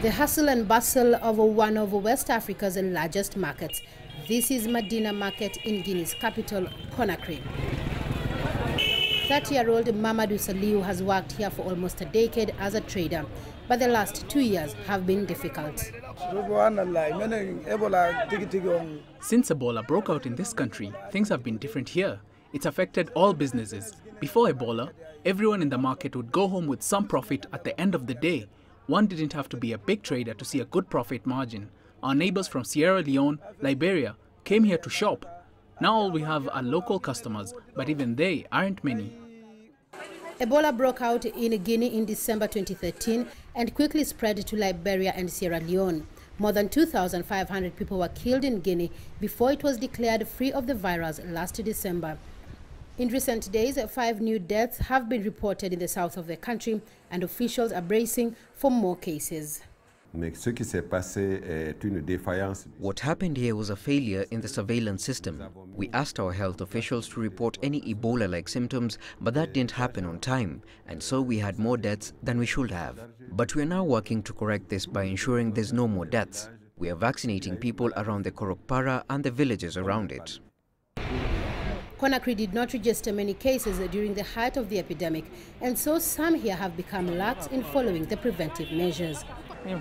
The hustle and bustle of one of West Africa's largest markets. This is Medina Market in Guinea's capital, Conakry. 30-year-old Mamadou Saliu has worked here for almost a decade as a trader, but the last two years have been difficult. Since Ebola broke out in this country, things have been different here. It's affected all businesses. Before Ebola, everyone in the market would go home with some profit at the end of the day. One didn't have to be a big trader to see a good profit margin. Our neighbors from Sierra Leone, Liberia, came here to shop. Now all we have are local customers, but even they aren't many. Ebola broke out in Guinea in December 2013 and quickly spread to Liberia and Sierra Leone. More than 2,500 people were killed in Guinea before it was declared free of the virus last December. In recent days, five new deaths have been reported in the south of the country, and officials are bracing for more cases. What happened here was a failure in the surveillance system. We asked our health officials to report any Ebola-like symptoms, but that didn't happen on time, and so we had more deaths than we should have. But we are now working to correct this by ensuring there's no more deaths. We are vaccinating people around the Koropara and the villages around it. Conakry did not register many cases during the height of the epidemic, and so some here have become lax in following the preventive measures. I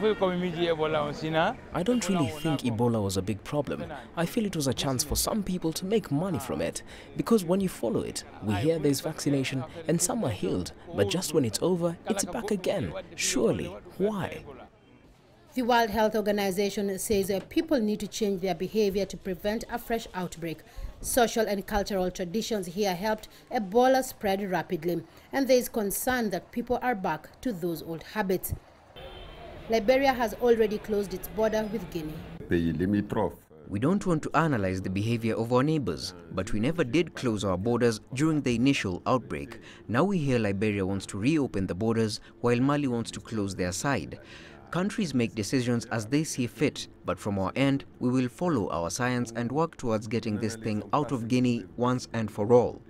don't really think Ebola was a big problem. I feel it was a chance for some people to make money from it. Because when you follow it, we hear there's vaccination and some are healed, but just when it's over, it's back again. Surely, why? The World Health Organization says that people need to change their behavior to prevent a fresh outbreak. Social and cultural traditions here helped Ebola spread rapidly, and there is concern that people are back to those old habits. Liberia has already closed its border with Guinea. We don't want to analyze the behavior of our neighbors, but we never did close our borders during the initial outbreak. Now we hear Liberia wants to reopen the borders while Mali wants to close their side. Countries make decisions as they see fit, but from our end, we will follow our science and work towards getting this thing out of Guinea once and for all.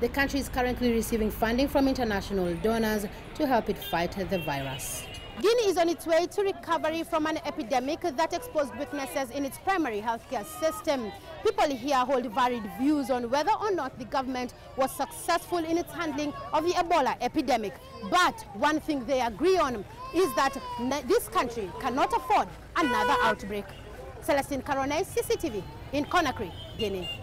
The country is currently receiving funding from international donors to help it fight the virus. Guinea is on its way to recovery from an epidemic that exposed weaknesses in its primary healthcare system. People here hold varied views on whether or not the government was successful in its handling of the Ebola epidemic. But one thing they agree on is that this country cannot afford another outbreak. Celestine Karoney, CCTV, in Conakry, Guinea.